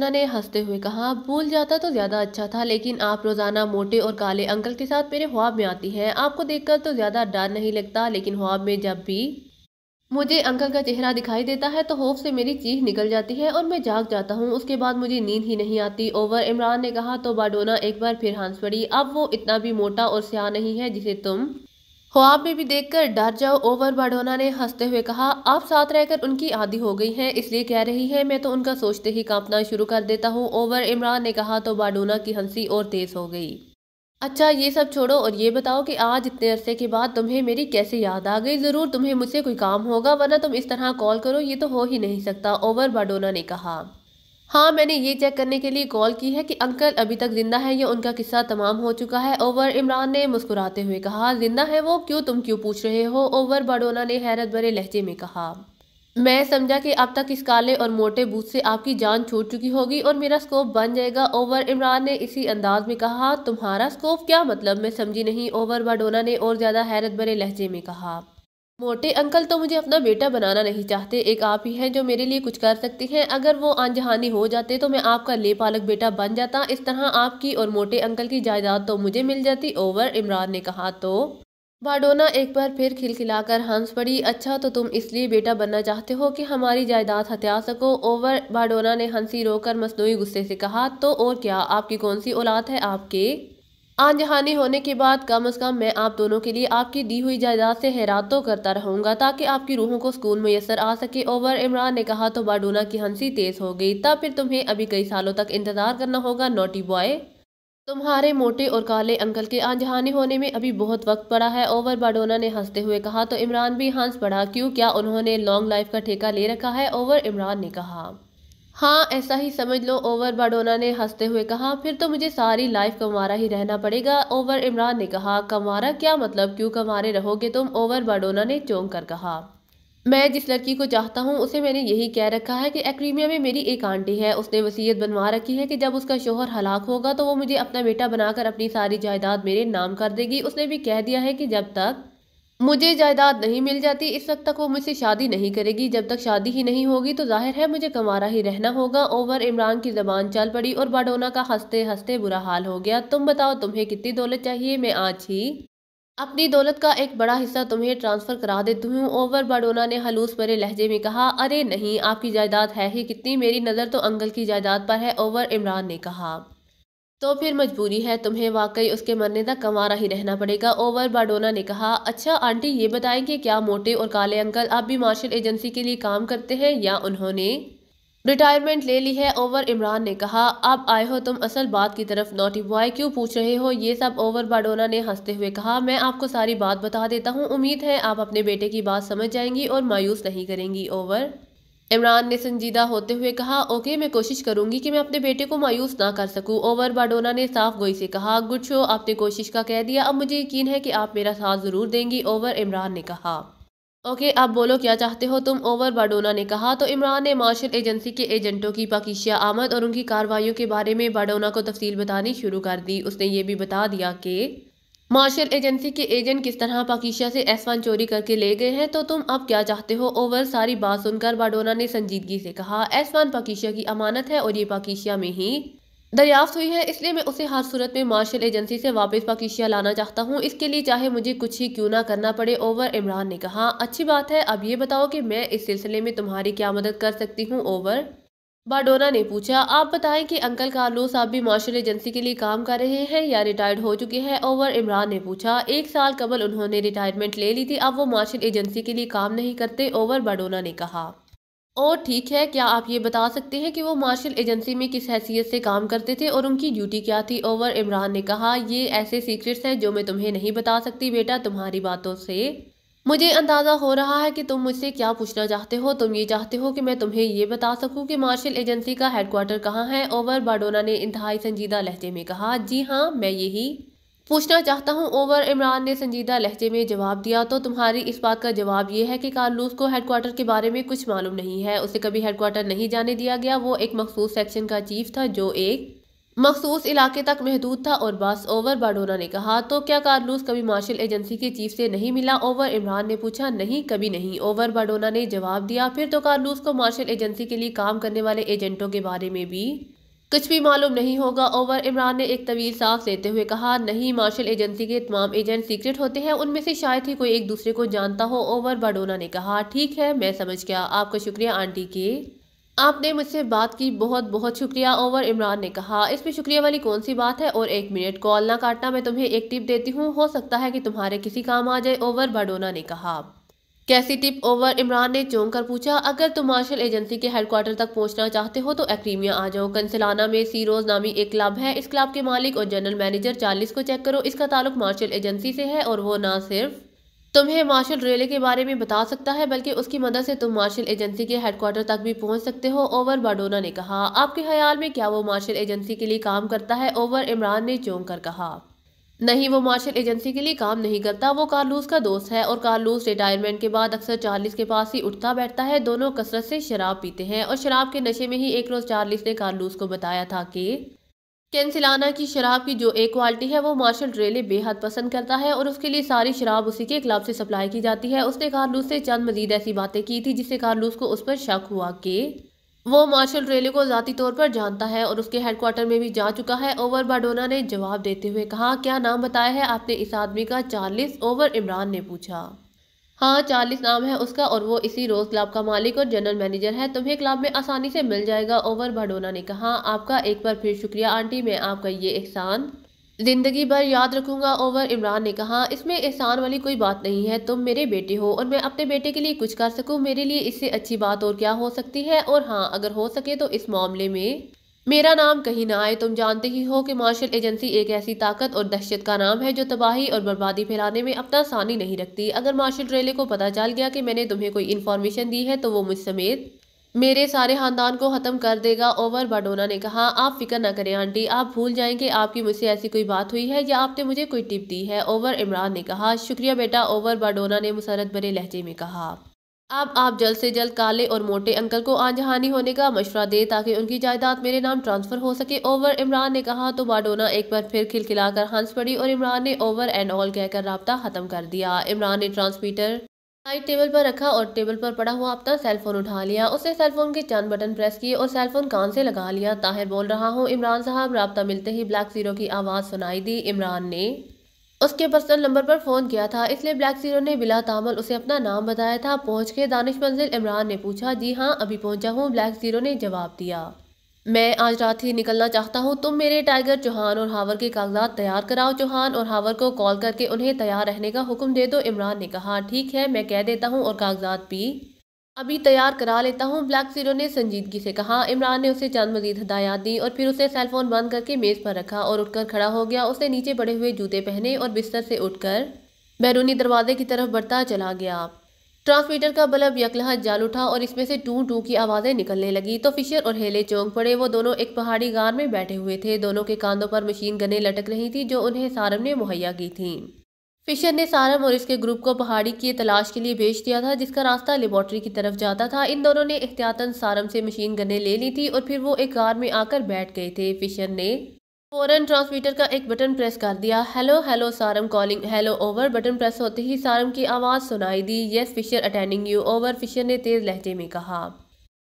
बाडोना ने हँसते हुए कहा, भूल जाता तो ज़्यादा अच्छा था, लेकिन आप रोज़ाना मोटे और काले अंकल के साथ मेरे ख्वाब में आती हैं। आपको देखकर तो ज़्यादा डर नहीं लगता, लेकिन ख्वाब में जब भी मुझे अंकल का चेहरा दिखाई देता है तो होफ से मेरी चीख निकल जाती है और मैं जाग जाता हूँ। उसके बाद मुझे नींद ही नहीं आती। ओवर इमरान ने कहा तो बाडोना एक बार फिर हंस पड़ी। अब वो इतना भी मोटा और स्याह नहीं है, जिसे तुम ख्वाब में भी देखकर डर जाओ, ओवर बाडोना ने हँसते हुए कहा, आप साथ रहकर उनकी आदि हो गई हैं, इसलिए कह रही है, मैं तो उनका सोचते ही कांपना शुरू कर देता हूँ। ओवर इमरान ने कहा तो बाडोना की हँसी और तेज हो गई। अच्छा ये सब छोड़ो और ये बताओ कि आज इतने अरसे के बाद तुम्हें मेरी कैसे याद आ गई? ज़रूर तुम्हें मुझसे कोई काम होगा, वरना तुम इस तरह कॉल करो, ये तो हो ही नहीं सकता, ओवर बाडोना ने कहा। हाँ मैंने ये चेक करने के लिए कॉल की है कि अंकल अभी तक ज़िंदा है या उनका किस्सा तमाम हो चुका है। ओवर इमरान ने मुस्कुराते हुए कहा, ज़िंदा है वो? क्यों तुम क्यों पूछ रहे हो? ओवर बडोना ने हैरत भरे लहजे में कहा, मैं समझा कि अब तक इस काले और मोटे बूथ से आपकी जान छूट चुकी होगी और मेरा स्कोप बन जाएगा। ओवर इमरान ने इसी अंदाज में कहा, तुम्हारा स्कोप क्या मतलब? मैं समझी नहीं। ओवर बाडोना ने और ज़्यादा हैरत भरे लहजे में कहा मोटे अंकल तो मुझे अपना बेटा बनाना नहीं चाहते। एक आप ही हैं जो मेरे लिए कुछ कर सकती हैं। अगर वो अनजहानी हो जाते तो मैं आपका ले पालक बेटा बन जाता। इस तरह आपकी और मोटे अंकल की जायदाद तो मुझे मिल जाती, ओवर इमरान ने कहा। तो? बाडोना एक बार फिर खिलखिलाकर हंस पड़ी। अच्छा तो तुम इसलिए बेटा बनना चाहते हो कि हमारी जायदाद हत्या सको? ओवर, बाडोना ने हँसी रोकर मसनू गुस्से से कहा। तो और क्या? आपकी कौन सी औलाद है? आपके आनजहानी होने के बाद कम अज़ कम मैं आप दोनों के लिए आपकी दी हुई जायदाद से हैरात तो करता रहूँगा ताकि आपकी रूहों को स्कूल मैसर आ सके। ओवर इमरान ने कहा तो बाडोना की हँसी तेज़ हो गई, तब फिर तुम्हें अभी कई सालों तक इंतज़ार करना होगा, नोटी बॉय। तुम्हारे मोटे और काले अंकल के आंजहानी होने में अभी बहुत वक्त पड़ा है। ओवर बाडोना ने हँसते हुए कहा तो इमरान भी हंस पड़ा, क्यों? क्या उन्होंने लॉन्ग लाइफ का ठेका ले रखा है? ओवर इमरान ने कहा हाँ ऐसा ही समझ लो, ओवर बाडोना ने हँसते हुए कहा, फिर तो मुझे सारी लाइफ कमारा ही रहना पड़ेगा। ओवर इमरान ने कहा कमारा क्या मतलब? क्यों कमारे रहोगे तुम? ओवर बाडोना ने चौंक कर कहा, मैं जिस लड़की को चाहता हूँ, उसे मैंने यही कह रखा है कि एक्रीमिया में मेरी एक आंटी है। उसने वसीयत बनवा रखी है कि जब उसका शोहर हलाक होगा तो वो मुझे अपना बेटा बनाकर अपनी सारी जायदाद मेरे नाम कर देगी। उसने भी कह दिया है कि जब तक मुझे जायदाद नहीं मिल जाती, इस वक्त तक वो मुझसे शादी नहीं करेगी। जब तक शादी ही नहीं होगी तो ज़ाहिर है मुझे कमारा ही रहना होगा। ओवर इमरान की जबान चल पड़ी और बाडोना का हँसते हँसते बुरा हाल हो गया। तुम बताओ तुम्हें कितनी दौलत चाहिए? मैं आज ही अपनी दौलत का एक बड़ा हिस्सा तुम्हें ट्रांसफ़र करा देती हूँ। ओवर बाडोना ने हलूस भरे लहजे में कहा, अरे नहीं, आपकी जायदाद है ही कितनी। मेरी नज़र तो अंकल की जायदाद पर है, ओवर इमरान ने कहा। तो फिर मजबूरी है, तुम्हें वाकई उसके मरने तक कमारा ही रहना पड़ेगा, ओवर बाडोना ने कहा। अच्छा आंटी, ये बताएँ कि क्या मोटे और काले अंकल आप भी मार्शल एजेंसी के लिए काम करते हैं या उन्होंने रिटायरमेंट ले ली है? ओवर इमरान ने कहा अब आए हो, तुम असल बात की तरफ़ नोटी बॉय क्यों पूछ रहे हो? ये सब ओवर बाडोना ने हँसते हुए कहा। मैं आपको सारी बात बता देता हूँ, उम्मीद है आप अपने बेटे की बात समझ जाएँगी और मायूस नहीं करेंगी, ओवर। इमरान ने संजीदा होते हुए कहा, ओके, मैं कोशिश करूँगी कि मैं अपने बेटे को मायूस ना कर सकूँ। ओवर बाडोना ने साफ़ गोई से कहा, गुड शो, आपने कोशिश का कह दिया। अब मुझे यकीन है कि आप मेरा साथ ज़रूर देंगी, ओवर इमरान ने कहा। ओके अब बोलो, क्या चाहते हो तुम? ओवर बाडोना ने कहा तो इमरान ने मार्शल एजेंसी के एजेंटों की पाकिशिया आमद और उनकी कार्रवाइयों के बारे में बाडोना को तफसील बतानी शुरू कर दी। उसने ये भी बता दिया कि मार्शल एजेंसी के एजेंट किस तरह पाकिशिया से एस वन चोरी करके ले गए हैं तो तुम अब क्या चाहते हो? ओवर, सारी बात सुनकर बाडोना ने संजीदगी से कहा एस वन पाकिशिया की अमानत है और ये पाकिशिया में ही दरियाफ्त हुई है, इसलिए मैं उसे हर सूरत में मार्शल एजेंसी से वापस पाकिशिया लाना चाहता हूँ। इसके लिए चाहे मुझे कुछ ही क्यों ना करना पड़े, ओवर, इमरान ने कहा, अच्छी बात है, अब ये बताओ कि मैं इस सिलसिले में तुम्हारी क्या मदद कर सकती हूँ, ओवर? बाडोना ने पूछा, आप बताएँ कि अंकल कार्लोस आप भी मार्शल एजेंसी के लिए काम कर रहे हैं या रिटायर्ड हो चुके हैं? ओवर इमरान ने पूछा, एक साल कबल उन्होंने रिटायरमेंट ले ली थी, अब वो मार्शल एजेंसी के लिए काम नहीं करते ओवर बाडोना ने कहा। और ठीक है, क्या आप ये बता सकते हैं कि वो मार्शल एजेंसी में किस हैसियत से काम करते थे और उनकी ड्यूटी क्या थी? ओवर इमरान ने कहा, ये ऐसे सीक्रेट्स हैं जो मैं तुम्हें नहीं बता सकती, बेटा, तुम्हारी बातों से मुझे अंदाज़ा हो रहा है कि तुम मुझसे क्या पूछना चाहते हो? तुम ये चाहते हो कि मैं तुम्हें ये बता सकूँ कि मार्शल एजेंसी का हेडक्वार्टर कहाँ है? ओवर बाडोना ने इंतहाई संजीदा लहजे में कहा, जी हाँ मैं यही पूछना चाहता हूँ। ओवर इमरान ने संजीदा लहजे में जवाब दिया तो तुम्हारी इस बात का जवाब ये है कि कार्लूस को हेडक्वार्टर के बारे में कुछ मालूम नहीं है। उसे कभी हेडक्वार्टर नहीं जाने दिया गया। वो एक मखसूस सेक्शन का चीफ था, जो एक मखसूस इलाके तक महदूद था और बस ओवर बाडोना ने कहा तो क्या कारलूस कभी मार्शल एजेंसी के चीफ से नहीं मिला ओवर? इमरान ने पूछा, नहीं, कभी नहीं। ओवर बाडोना ने जवाब दिया, फिर तो कार्लूस को मार्शल एजेंसी के लिए काम करने वाले एजेंटों के बारे में भी कुछ भी मालूम नहीं होगा। ओवर, इमरान ने एक तवील साफ़ लेते हुए कहा, नहीं, मार्शल एजेंसी के तमाम एजेंट सीक्रेट होते हैं, उनमें से शायद ही कोई एक दूसरे को जानता हो। ओवर बाडोना ने कहा, ठीक है, मैं समझ गया। आपका शुक्रिया आंटी के आपने मुझसे बात की, बहुत बहुत शुक्रिया। ओवर इमरान ने कहा इसमें शुक्रिया वाली कौन सी बात है? और एक मिनट कॉल ना काटना, मैं तुम्हें एक टिप देती हूँ। हो सकता है कि तुम्हारे किसी काम आ जाए, ओवर बडोना ने कहा। कैसी टिप? ओवर इमरान ने चौंक कर पूछा, अगर तुम मार्शल एजेंसी के हेडक्वार्टर तक पहुँचना चाहते हो तो एक्रीमिया आ जाओ। कंसलाना में सीरोज नामी एक क्लब है। इस क्लब के मालिक और जनरल मैनेजर चालीस को चेक करो। इसका ताल्लुक मार्शल एजेंसी से है और वो ना सिर्फ़ तुम्हें मार्शल रेले के बारे में बता सकता है, बल्कि उसकी मदद से तुम मार्शल एजेंसी के हेडक्वार्टर तक भी पहुँच सकते हो, ओवर बाडोना ने कहा। आपके ख्याल में क्या वो मार्शल एजेंसी के लिए काम करता है? ओवर इमरान ने चौंक कर कहा। नहीं, वो मार्शल एजेंसी के लिए काम नहीं करता। वो कार्लूस का दोस्त है और कार्लूस रिटायरमेंट के बाद अक्सर चार्लिस के पास ही उठता बैठता है। दोनों कसरत से शराब पीते हैं और शराब के नशे में ही एक रोज चार्लिस ने कार्लूस को बताया था कि कैंसिलाना की शराब की जो एक क्वालिटी है, वो मार्शल रेले बेहद पसंद करता है और उसके लिए सारी शराब उसी के क्लब से सप्लाई की जाती है। उसने कार्लूस से चंद मजीद ऐसी बातें की थी, जिससे कार्लूस को उस पर शक हुआ कि वो मार्शल रेले को ज़ाती तौर पर जानता है और उसके हेडक्वार्टर में भी जा चुका है। ओवर बाडोना ने जवाब देते हुए कहा, क्या नाम बताया है? आपने इस आदमी का चार्लिस ओवर इमरान ने पूछा। हाँ चालीस नाम है उसका और वो इसी रोज क्लब का मालिक और जनरल मैनेजर है। तुम्हें क्लब में आसानी से मिल जाएगा ओवर भडोना ने कहा। आपका एक बार फिर शुक्रिया आंटी, मैं आपका ये एहसान ज़िंदगी भर याद रखूँगा, ओवर इमरान ने कहा। इसमें एहसान वाली कोई बात नहीं है, तुम मेरे बेटे हो और मैं अपने बेटे के लिए कुछ कर सकूँ। मेरे लिए इससे अच्छी बात और क्या हो सकती है? और हाँ अगर हो सके तो इस मामले में मेरा नाम कहीं ना आए, तुम जानते ही हो कि मार्शल एजेंसी एक ऐसी ताकत और दहशत का नाम है जो तबाही और बर्बादी फैलाने में अपना सानी नहीं रखती। अगर मार्शल रेले को पता चल गया कि मैंने तुम्हें कोई इन्फॉर्मेशन दी है तो वो मुझ समेत मेरे सारे खानदान को ख़त्म कर देगा, ओवर बाडोना ने कहा। आप फ़िक्र न करें, आंटी, आप भूल जाएँगे आपकी मुझसे ऐसी कोई बात हुई है या आपने मुझे कोई टिप दी है, ओवर इमरान ने कहा। शुक्रिया बेटा, ओवर बाडोना ने मुसरत भरे लहजे में कहा। अब आप जल्द से जल्द काले और मोटे अंकल को आंजहानी होने का मशवरा दे ताकि उनकी जायदाद मेरे नाम ट्रांसफ़र हो सके। ओवर, इमरान ने कहा तो बाडोना एक बार फिर खिलखिलाकर हंस पड़ी और इमरान ने ओवर एंड ऑल कहकर रबता खत्म कर दिया। इमरान ने ट्रांसमीटर साइड टेबल पर रखा और टेबल पर पड़ा हुआ अपना सेलफोन उठा लिया। उसने सेलफोन के चंद बटन प्रेस किए और सेलफोन कान से लगा लिया। ताहिर बोल रहा हूँ, इमरान साहब, रबता मिलते ही ब्लैक ज़ीरो की आवाज़ सुनाई दी। इमरान ने उसके पर्सनल नंबर पर फ़ोन किया था, इसलिए ब्लैक ज़ीरो ने बिला तामल उसे अपना नाम बताया था। पहुँच के दानिश मंजिल इमरान ने पूछा, जी हाँ अभी पहुँचा हूँ। ब्लैक ज़ीरो ने जवाब दिया, मैं आज रात ही निकलना चाहता हूँ। तुम मेरे टाइगर चौहान और हावर के कागजात तैयार कराओ चौहान और हावर को कॉल करके उन्हें तैयार रहने का हुक्म दे दो, इमरान ने कहा। ठीक है, मैं कह देता हूँ और कागजात भी अभी तैयार करा लेता हूँ। ब्लैक ज़ीरो ने संजीदगी से कहा। इमरान ने उसे चंद मजीद हदायत दी और फिर उसे सेलफोन बंद करके मेज़ पर रखा और उठकर खड़ा हो गया। उसने नीचे पड़े हुए जूते पहने और बिस्तर से उठकर बैरूनी दरवाजे की तरफ़ बढ़ता चला गया। ट्रांसमीटर का बल्ब यकलहा जाल उठा और इसमें से टू टू की आवाज़ें निकलने लगी। तो फिशर और हेले चौंक पड़े। वो दोनों एक पहाड़ी गार में बैठे हुए थे। दोनों के कांधों पर मशीन गने लटक रही थी, जो उन्हें सारम ने मुहैया की थी। फिशर ने सारम और इसके ग्रुप को पहाड़ी की तलाश के लिए भेज दिया था, जिसका रास्ता लेबोरेटरी की तरफ़ जाता था। इन दोनों ने एहतियातन सारम से मशीन गन्ने ले ली थी और फिर वो एक कार में आकर बैठ गए थे। फिशर ने फ़ौरन ट्रांसमीटर का एक बटन प्रेस कर दिया। हेलो हेलो सारम calling, hello, over. Button press होते ही सारम की आवाज़ सुनाई दी। Yes Fisher attending you. Over Fisher ने तेज़ लहजे में कहा।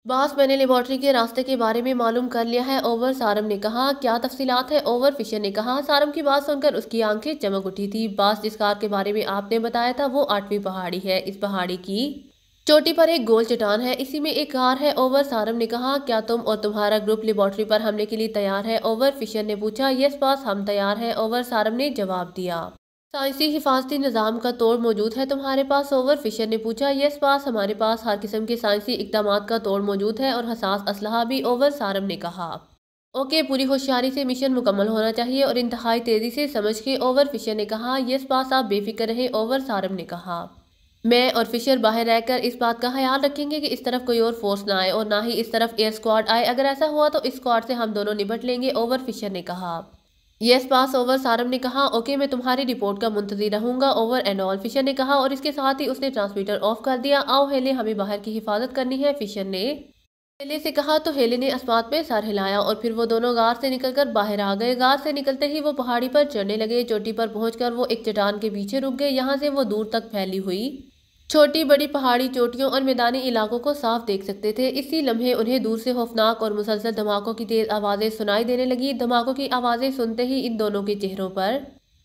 बॉस मैंने लेबॉर्ट्री के रास्ते के बारे में मालूम कर लिया है, ओवर सारम ने कहा, क्या तफसीलात है? ओवर फिशर ने कहा, सारम की बात सुनकर उसकी आँखें चमक उठी थी। बास जिस कार के बारे में आपने बताया था, वो आठवीं पहाड़ी है। इस पहाड़ी की चोटी पर एक गोल चट्टान है, इसी में एक कार है। ओवर सारम ने कहा, क्या तुम और तुम्हारा ग्रुप लेबॉर्ट्री पर हमले के लिए तैयार है? ओवर फिशर ने पूछा, यस, बास, हम तैयार हैं। ओवर सारम ने जवाब दिया साइंसी हिफाजती निज़ाम का तोड़ मौजूद है तुम्हारे पास ओवर फिशर ने पूछा। यस पास हमारे पास हर किस्म के साइंसी इकदाम का तोड़ मौजूद है और हसास असलहा भी ओवर सारम ने कहा। ओके, पूरी होशियारी से मिशन मुकम्मल होना चाहिए और इंतहाई तेज़ी से समझ के ओवर फिशर ने कहा, यस पास आप बेफिक्र रहें, ओवर सारम ने कहा। मैं और फिशर बाहर रहकर इस बात का ख्याल रखेंगे कि इस तरफ़ कोई और फोर्स ना आए और ना ही इस तरफ़ एयर स्क्वाड आए। अगर ऐसा हुआ तो इस स्क्वाड से हम दोनों निपट लेंगे, ओवर फिशर ने कहा। यस पास ओवर सारम ने कहा ओके मैं तुम्हारी रिपोर्ट का मुंतजर रहूँगा ओवर एंड ऑल फिशर ने कहा, और इसके साथ ही उसने ट्रांसमीटर ऑफ़ कर दिया। आओ हेले, हमें बाहर की हिफाजत करनी है फिशर ने हेले से कहा। तो हेले ने अस्मात में सर हिलाया और फिर वो दोनों गार से निकलकर बाहर आ गए। गार से निकलते ही वो पहाड़ी पर चढ़ने लगे। चोटी पर पहुंचकर वो एक चट्टान के पीछे रुक गए। यहाँ से वो दूर तक फैली हुई छोटी बड़ी पहाड़ी चोटियों और मैदानी इलाकों को साफ़ देख सकते थे। इसी लम्हे उन्हें दूर से खौफनाक और मुसलसल धमाकों की तेज आवाज़ें सुनाई देने लगी। धमाकों की आवाज़ें सुनते ही इन दोनों के चेहरों पर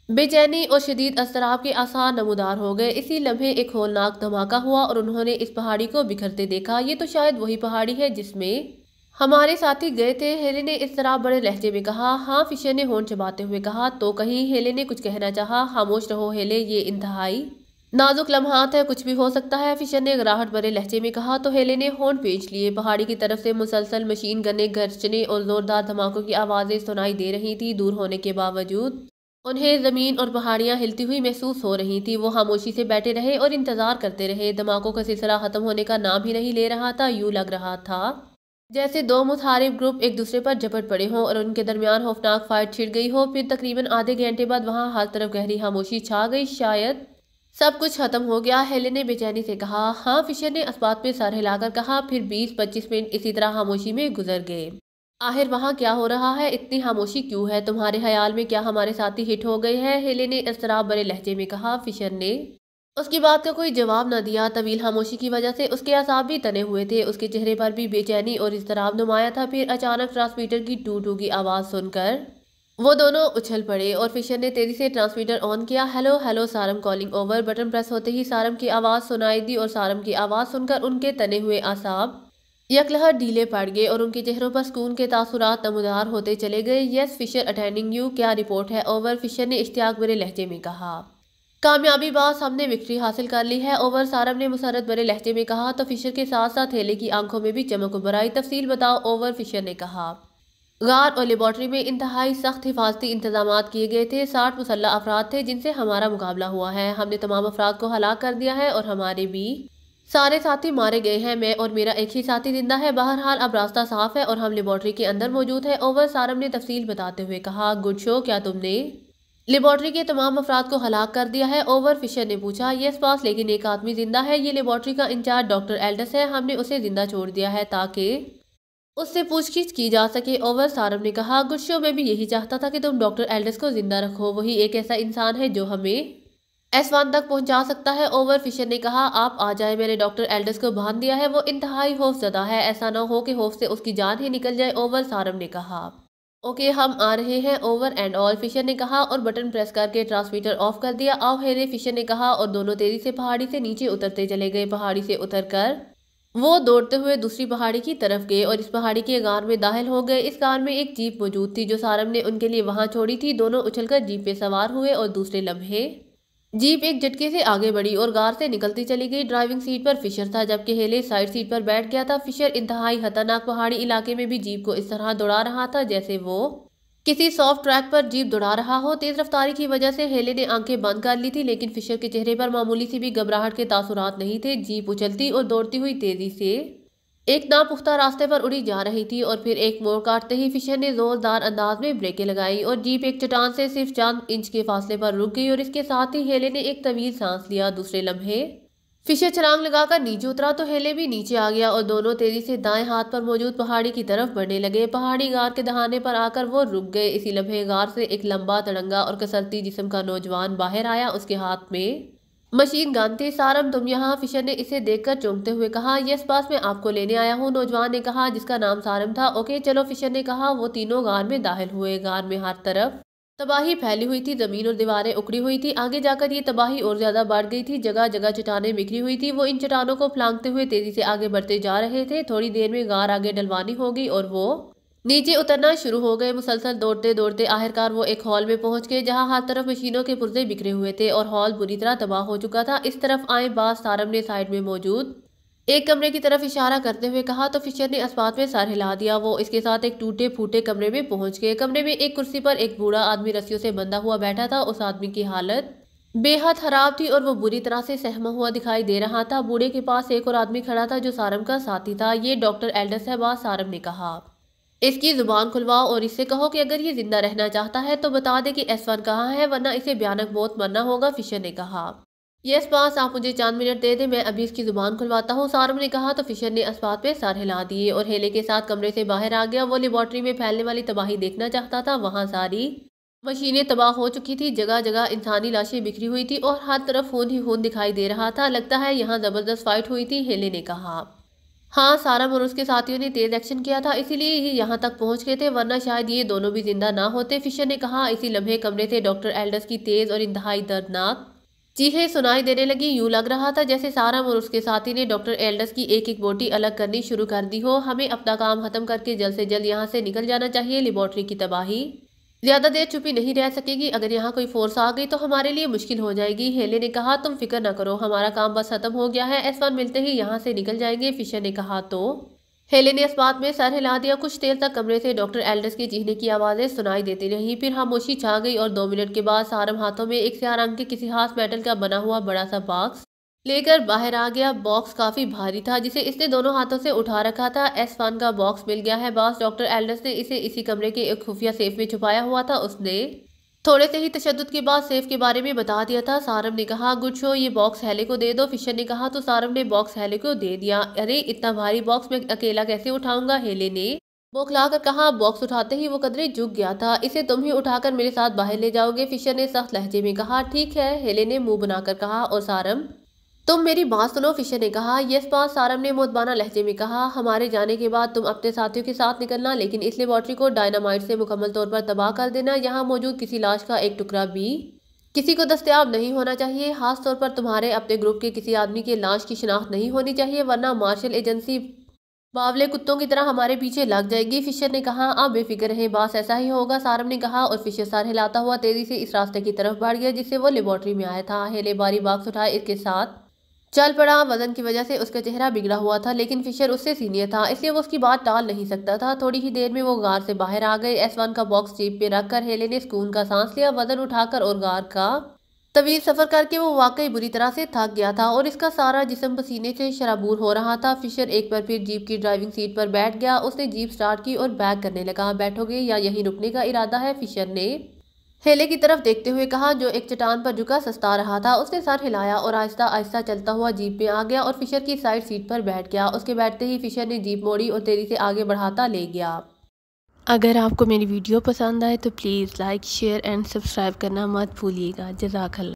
बेचैनी और शदीद असराब के आसार नमूदार हो गए। इसी लम्हे एक होलनाक धमाका हुआ और उन्होंने इस पहाड़ी को बिखरते देखा। ये तो शायद वही पहाड़ी है जिसमें हमारे साथी गए थे। हेले ने इस तरह बड़े लहजे में कहा हाँ फिशर ने होन चबाते हुए कहा तो कहीं हेले ने कुछ कहना चाहा? खामोश रहो हेले, ये इंतहाई नाजुक लम्हात है, कुछ भी हो सकता है। फिशर ने गराहट भरे लहजे में कहा तो हेले ने होन पेच लिए। पहाड़ी की तरफ़ से मुसलसल मशीन गने गरजने और जोरदार धमाकों की आवाज़ें सुनाई दे रही थी। दूर होने के बावजूद उन्हें ज़मीन और पहाड़ियाँ हिलती हुई महसूस हो रही थी। वो खामोशी से बैठे रहे और इंतज़ार करते रहे। धमाकों का सिलसिला ख़त्म होने का नाम ही नहीं ले रहा था, यूँ लग रहा था जैसे दो मुथारिब ग्रुप एक दूसरे पर झपट पड़े हों और उनके दरमियान खौफनाक फाइट छिड़ गई हो। फिर तकरीबन आधे घंटे बाद वहाँ हर तरफ़ गहरी खामोशी छा गई। शायद सब कुछ खत्म हो गया। हेले ने बेचैनी से कहा हाँ फिशर ने अस्पात पे सर हिलाकर कहा, फिर बीस पच्चीस मिनट इसी तरह खामोशी में गुजर गए। आखिर वहाँ क्या हो रहा है? इतनी खामोशी क्यों है? तुम्हारे ख्याल में क्या हमारे साथी हिट हो गए हैं? हेले ने इसतराब बड़े लहजे में कहा, फिशर ने उसकी बात का कोई जवाब न दिया। तवील खामोशी की वजह से उसके असाब भी तने हुए थे। उसके चेहरे पर भी बेचैनी और इसतराब नुमाया था। फिर अचानक ट्रांसमीटर की टू टू की आवाज़ सुनकर वो दोनों उछल पड़े और फिशर ने तेज़ी से ट्रांसमीटर ऑन किया। हेलो हेलो सारम कॉलिंग ओवर बटन प्रेस होते ही सारम की आवाज़ सुनाई दी और सारम की आवाज़ सुनकर उनके तने हुए आसाब यकलहर ढीले पड़ गए और उनके चेहरों पर स्कून के तासुरात नमदार होते चले गए। यस फिशर अटेंडिंग यू क्या रिपोर्ट है? ओवर फिशर ने इश्तियाक बरे लहजे में कहा। कामयाबी बास हमने विक्ट्री हासिल कर ली है। ओवर सारम ने मुसरत बरे लहजे में कहा। तो फिशर के साथ साथ हेले की आँखों में भी चमक उभर आई। तफसील बताओ ओवर फिशर ने कहा। गार और लेबॉर्ट्री में इंतहाई सख्त हिफाजती इंतज़ाम किए गए थे। साठ मुसल्ह अफराद थे जिनसे हमारा मुकाबला हुआ है। हमने तमाम अफराद को हलाक कर दिया है और हमारे भी सारे साथी मारे गए हैं। मैं और मेरा एक ही साथी ज़िंदा है। बहरहाल अब रास्ता साफ़ है और हम लेबॉर्ट्री के अंदर मौजूद है। ओवर सारम ने तफसील बताते हुए कहा, गुड शो, क्या तुमने? लेबॉर्ट्री के तमाम अफराद को हलाक कर दिया है। ओवर फिशर ने पूछा, यस पास लेकिन एक आदमी ज़िंदा है। ये लेबॉर्ट्री का इंचार्ज डॉक्टर एल्डस है। हमने उसे ज़िंदा छोड़ दिया है ताकि उससे पूछगिछ की जा सके ओवर सारम ने कहा, गुस्सो में भी यही चाहता था कि तुम डॉक्टर एल्डस को ज़िंदा रखो। वही एक ऐसा इंसान है जो हमें एसवान तक पहुँचा सकता है। ओवर फिशर ने कहा, आप आ जाए, मैंने डॉक्टर एल्डस को बाँध दिया है। वो इंतहाई खौफजदा है। ऐसा ना हो कि खौफ से उसकी जान ही निकल जाए, ओवर सारम ने कहा। ओके, हम आ रहे हैं। ओवर एंड ऑल फिशर ने कहा और बटन प्रेस करके ट्रांसमीटर ऑफ़ कर दिया। आओ, हेरे, फिशर ने कहा और दोनों तेज़ी से पहाड़ी से नीचे उतरते चले गए। पहाड़ी से उतरकर वो दौड़ते हुए दूसरी पहाड़ी की तरफ़ गए और इस पहाड़ी के गार में दाखिल हो गए। इस कार में एक जीप मौजूद थी, जो सारम ने उनके लिए वहाँ छोड़ी थी। दोनों उछलकर जीप पे सवार हुए और दूसरे लम्हे। जीप एक झटके से आगे बढ़ी और गार से निकलती चली गई। ड्राइविंग सीट पर फिशर था, जबकि हेले साइड सीट पर बैठ गया था। फिशर इंतहाई खतरनाक पहाड़ी इलाके में भी जीप को इस तरह दौड़ा रहा था, जैसे वो किसी सॉफ्ट ट्रैक पर जीप दौड़ा रहा हो, तेज रफ्तारी की वजह से हेले ने आँखें बंद कर ली थी, लेकिन फिशर के चेहरे पर मामूली सी भी घबराहट के तासुरात नहीं थे। जीप उछलती और दौड़ती हुई तेज़ी से एक नापुख्ता रास्ते पर उड़ी जा रही थी और फिर एक मोड़ काटते ही फिशर ने जोरदार अंदाज में ब्रेकें लगाई और जीप एक चट्टान से सिर्फ़ चंद इंच के फासले पर रुक गई और इसके साथ ही हेले ने एक तवील सांस लिया। दूसरे लम्हे फिशर छलांग लगाकर नीचे उतरा तो हेले भी नीचे आ गया और दोनों तेज़ी से दाएँ हाथ पर मौजूद पहाड़ी की तरफ़ बढ़ने लगे। पहाड़ी गार के दहाने पर आकर वो रुक गए। इसी लम्हे गार से एक लंबा तड़ंगा और कसरती जिस्म का नौजवान बाहर आया, उसके हाथ में मशीन गन थी। सारम तुम यहाँ? फिशर ने इसे देखकर चौंकते हुए कहा, यस, पास मैं आपको लेने आया हूँ, नौजवान ने कहा, जिसका नाम सारम था। ओके, चलो, फिशर ने कहा। वो तीनों गार में दाखिल हुए। गार में हर तरफ़ तबाही फैली हुई थी, ज़मीन और दीवारें उखड़ी हुई थी। आगे जाकर ये तबाही और ज़्यादा बढ़ गई थी। जगह जगह चटाने बिखरी हुई थी। वो इन चटानों को फलांगते हुए तेज़ी से आगे बढ़ते जा रहे थे। थोड़ी देर में गार आगे डलवानी होगी और वो नीचे उतरना शुरू हो गए। मुसलसल दौड़ते दौड़ते आखिरकार वो एक हॉल में पहुँच गए, जहाँ हर तरफ़ मशीनों के पुर्जे बिखरे हुए थे और हॉल बुरी तरह तबाह हो चुका था। इस तरफ़ आए बास सारम ने साइड में मौजूद एक कमरे की तरफ़ इशारा करते हुए कहा तो फिशर ने अस्पात में सर हिला दिया। वो इसके साथ एक टूटे फूटे कमरे में पहुँच गए। कमरे में एक कुर्सी पर एक बूढ़ा आदमी रस्सियों से बंधा हुआ बैठा था। उस आदमी की हालत बेहद खराब थी और वो बुरी तरह से सहमा हुआ दिखाई दे रहा था। बूढ़े के पास एक और आदमी खड़ा था जो सारम का साथी था। ये डॉक्टर एल्डर बात सारम ने कहा। इसकी ज़ुबान खुलवाओ और इससे कहो कि अगर ये ज़िंदा रहना चाहता है तो बता दे कि एस वन कहाँ है, वरना इसे भयानक मौत मरना होगा, फिशर ने कहा। यस पास आप मुझे चाँद मिनट दे दें, मैं अभी इसकी ज़ुबान खुलवाता हूँ। सारम ने कहा तो फिशर ने इस बात पे सर हिला दिए और हेले के साथ कमरे से बाहर आ गया। वो लेबॉर्ट्री में फैलने वाली तबाही देखना चाहता था। वहाँ सारी मशीनें तबाह हो चुकी थी। जगह जगह इंसानी लाशें बिखरी हुई थी और हर तरफ़ खून ही खून दिखाई दे रहा था। लगता है यहाँ ज़बरदस्त फाइट हुई थी, हेले ने कहा। हाँ सारम और उसके साथियों ने तेज एक्शन किया था, इसीलिए ही यहाँ तक पहुँच गए थे, वरना शायद ये दोनों भी ज़िंदा ना होते। फिशर ने कहा, इसी लम्हे कमरे से डॉक्टर एल्डस की तेज और इंतहाई दर्दनाक चीखें सुनाई देने लगी, यूँ लग रहा था जैसे सारा और उसके साथी ने डॉक्टर एल्डस की एक एक बोटी अलग करनी शुरू कर दी हो। हमें अपना काम खत्म करके जल्द से जल्द यहाँ से निकल जाना चाहिए, लेबोरेटरी की तबाही। ज़्यादा देर छुपी नहीं रह सकेगी, अगर यहाँ कोई फोर्स आ गई तो हमारे लिए मुश्किल हो जाएगी, हेले ने कहा। तुम फ़िक्र न करो, हमारा काम बस खत्म हो गया है एस मिलते ही यहाँ से निकल जाएँगे, फिशर ने कहा तो। हेले ने इस बात में सर हिला दिया। कुछ देर तक कमरे से डॉक्टर एल्डस के चीखने की आवाज़ें सुनाई देती रही। फिर खामोशी छा गई और दो मिनट के बाद सारम हाथों में एक सियाह रंग के किसी हाथ मेटल का बना हुआ बड़ा सा बॉक्स लेकर बाहर आ गया। बॉक्स काफ़ी भारी था, जिसे इसने दोनों हाथों से उठा रखा था। एस वन का बॉक्स मिल गया है। बॉस डॉक्टर एल्डस ने इसे इसी कमरे के एक खुफिया सेफ़ में छुपाया हुआ था। उसने थोड़े से ही तशद के बाद सेफ़ के बारे में बता दिया था। सारम ने कहा गुड शो ये बॉक्स हेले को दे दो। फिशर ने कहा तो सारम ने बॉक्स हेले को दे दिया। अरे, इतना भारी बॉक्स मैं अकेला कैसे उठाऊँगा? हेले ने बौखला कर कहा बॉक्स उठाते ही वो कदरे झुक गया था। इसे तुम ही उठाकर मेरे साथ बाहर ले जाओगे। फिशर ने सख्त लहजे में कहा, ठीक है। हेले ने मुँह बनाकर कहा, और सारम तुम मेरी बात सुनो, फिशर ने कहा, यस बात सारम ने मोतबाना लहजे में कहा, हमारे जाने के बाद तुम अपने साथियों के साथ निकलना, लेकिन इस लेबॉर्ट्री को डायनामाइट से मुकम्मल तौर पर तबाह कर देना। यहाँ मौजूद किसी लाश का एक टुकड़ा भी किसी को दस्तियाब नहीं होना चाहिए। खास तौर पर तुम्हारे अपने ग्रुप के किसी आदमी के लाश की शिनाख्त नहीं होनी चाहिए, वरना मार्शल एजेंसी बावले कुत्तों की तरह हमारे पीछे लग जाएगी। फिशर ने कहा, आप बेफिक्र रहे, बास, ऐसा ही होगा सारम ने कहा, और फिशर सार हिलाता हुआ तेज़ी से इस रास्ते की तरफ़ बढ़ गया, जिससे वो लेबॉर्ट्री में आया था। हेले बारी बाक्स उठाए इसके साथ चल पड़ा, वज़न की वजह से उसका चेहरा बिगड़ा हुआ था, लेकिन फिशर उससे सीनियर था, इसलिए वो उसकी बात टाल नहीं सकता था। थोड़ी ही देर में वो गार से बाहर आ गए। एस वन का बॉक्स जीप पे रखकर हेले ने सुकून का सांस लिया। वज़न उठाकर और गार का तवील सफ़र करके वो वाकई बुरी तरह से थक गया था और इसका सारा जिसम पसीने से शराबूर हो रहा था। फिशर एक बार फिर जीप की ड्राइविंग सीट पर बैठ गया। उसने जीप स्टार्ट की और बैक करने लगा। बैठोगे या यहीं रुकने का इरादा है? फिशर ने हेले की तरफ़ देखते हुए कहा, जो एक चट्टान पर झुका, सस्ता रहा था। उसने सर हिलाया और आहिस्ता आहिस्ता चलता हुआ जीप में आ गया और फिशर की साइड सीट पर बैठ गया। उसके बैठते ही फिशर ने जीप मोड़ी और तेज़ी से आगे बढ़ाता ले गया। अगर आपको मेरी वीडियो पसंद आए तो please like, share and subscribe करना मत भूलिएगा। जजाकल्ला।